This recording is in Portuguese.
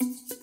Música